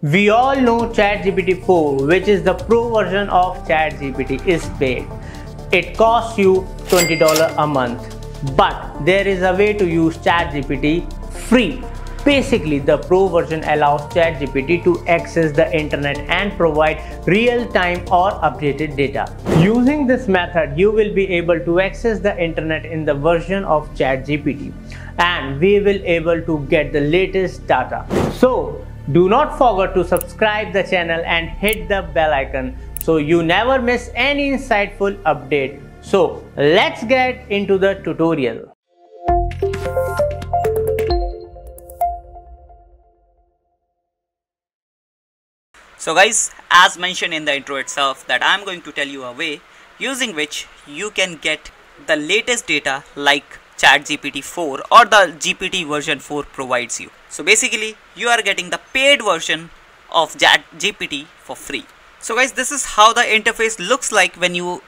We all know ChatGPT 4, which is the pro version of ChatGPT, is paid. It costs you $20 a month. But there is a way to use ChatGPT free. Basically, the pro version allows ChatGPT to access the internet and provide real-time or updated data. Using this method, you will be able to access the internet in the version of ChatGPT and we will able to get the latest data. So, do not forget to subscribe the channel and hit the bell icon so you never miss any insightful update. So let's get into the tutorial. So guys, as mentioned in the intro itself that I'm going to tell you a way using which you can get the latest data like ChatGPT 4 or the GPT version 4 provides you. So basically you are getting the paid version of ChatGPT for free. So guys this is how the interface looks like when you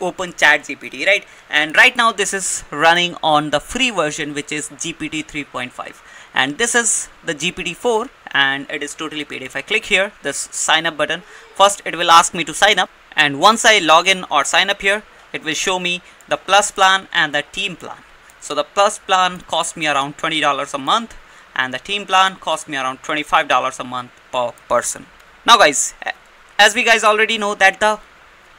open ChatGPT right and right now this is running on the free version which is GPT 3.5 and this is the GPT 4 and it is totally paid. If I click here this sign up button first it will ask me to sign up and once I log in or sign up here it will show me the plus plan and the team plan. So the plus plan cost me around $20 a month and the team plan cost me around $25 a month per person. Now guys, as we guys already know that the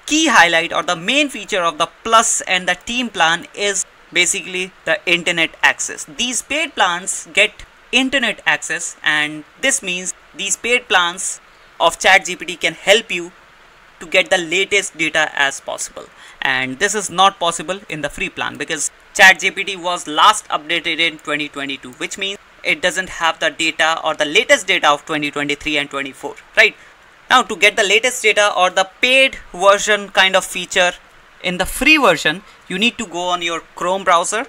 key highlight or the main feature of the plus and the team plan is basically the internet access. These paid plans get internet access and this means these paid plans of ChatGPT can help you to get the latest data as possible and this is not possible in the free plan because ChatGPT was last updated in 2022 which means it doesn't have the data or the latest data of 2023 and 24 right? Now to get the latest data or the paid version kind of feature in the free version you need to go on your Chrome browser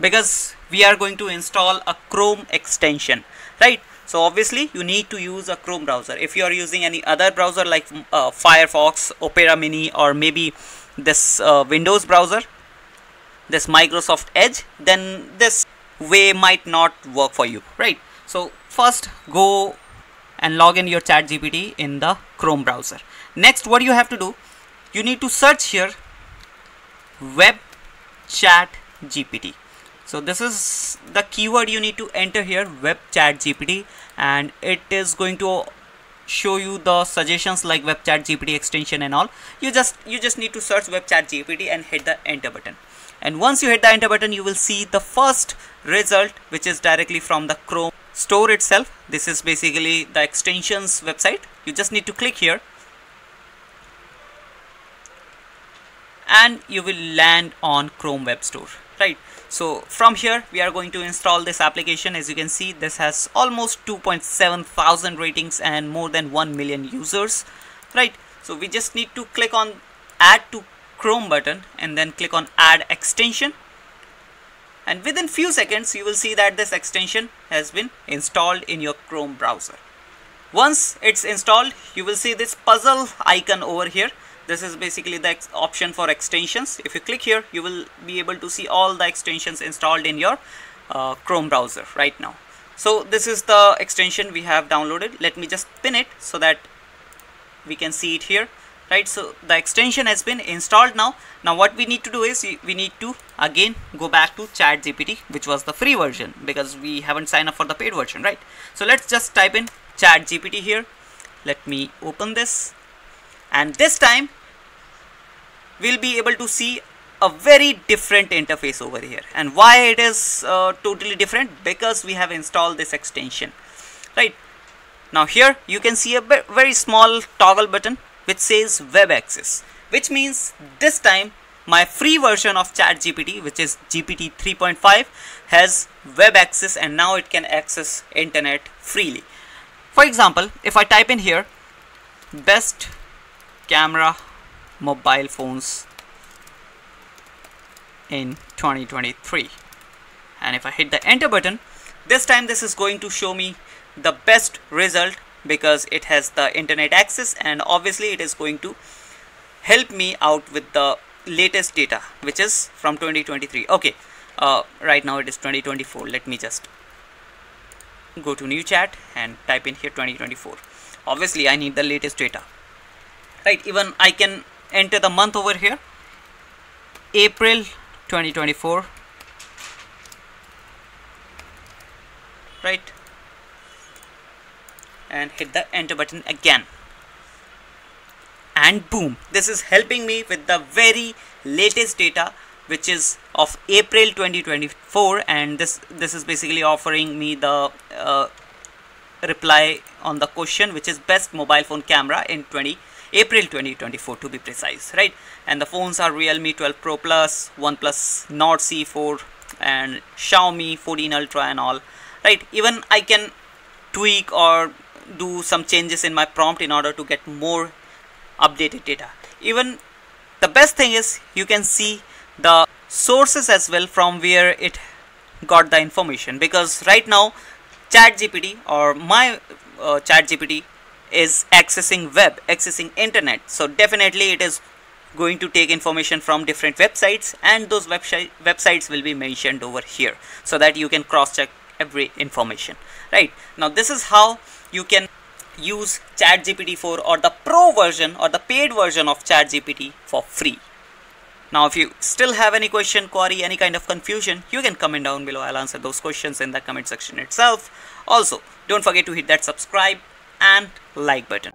because we are going to install a Chrome extension right? So obviously you need to use a Chrome browser. If you are using any other browser like uh, Firefox Opera Mini or maybe this uh, Windows browser this Microsoft Edge then this way might not work for you right? So first go and log in your chat GPT in the Chrome browser. Next what you have to do? You need to search here web chat GPT so this is the keyword you need to enter here web chat GPT and it is going to show you the suggestions like web chat GPT extension and all. You just you just need to search web chat GPT and hit the enter button and once you hit the enter button you will see the first result which is directly from the Chrome store itself. This is basically the extensions website. You just need to click here. And you will land on Chrome Web Store right? So from here we are going to install this application. As you can see this has almost 2.7 thousand ratings and more than 1 million users right? So we just need to click on add to Chrome button and then click on add extension. And within few seconds you will see that this extension has been installed in your Chrome browser. Once it's installed you will see this puzzle icon over here. This is basically the option for extensions. If you click here you will be able to see all the extensions installed in your uh, Chrome browser right now. So this is the extension we have downloaded. Let me just pin it so that we can see it here right so the extension has been installed now. Now what we need to do is we need to again go back to chat gpt which was the free version because we haven't signed up for the paid version right? So let's just type in chat gpt here. Let me open this. And this time we'll be able to see a very different interface over here. And why it is uh, totally different? Because we have installed this extension. Right. Now here you can see a very small toggle button which says web access which means this time my free version of ChatGPT which is GPT 3.5 has web access and now it can access internet freely. For example, if I type in here best camera mobile phones in 2023 and if I hit the enter button this time this is going to show me the best result because it has the internet access and obviously it is going to help me out with the latest data which is from 2023 okay uh, right now it is 2024 let me just go to new chat and type in here 2024 obviously I need the latest data. Right even I can enter the month over here. April 2024 right and hit the enter button again. And boom this is helping me with the very latest data which is of April 2024 and this this is basically offering me the uh, reply on the question which is best mobile phone camera in 20 April 2024 to be precise right? And the phones are Realme 12 Pro Plus OnePlus Nord C4 and Xiaomi 14 Ultra and all right? Even I can tweak or do some changes in my prompt in order to get more updated data. Even the best thing is you can see the sources as well from where it got the information because right now ChatGPT or my uh, ChatGPT is accessing web, accessing internet. So definitely it is going to take information from different websites and those website websites will be mentioned over here so that you can cross check every information. Right. Now this is how you can use ChatGPT 4 or the pro version or the paid version of ChatGPT for free now if you still have any question, query, any kind of confusion, you can comment down below. I'll answer those questions in the comment section itself. Also, don't forget to hit that subscribe and like button.